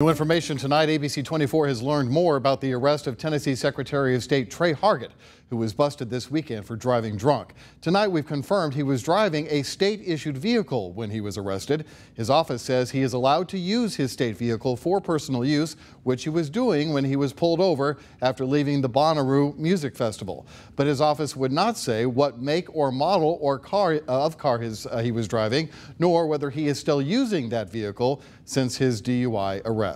New information tonight, ABC 24 has learned more about the arrest of Tennessee Secretary of State Tre Hargett, who was busted this weekend for driving drunk. Tonight, we've confirmed he was driving a state-issued vehicle when he was arrested. His office says he is allowed to use his state vehicle for personal use, which he was doing when he was pulled over after leaving the Bonnaroo Music Festival. But his office would not say what make or model or car uh, of car his, uh, he was driving, nor whether he is still using that vehicle since his DUI arrest.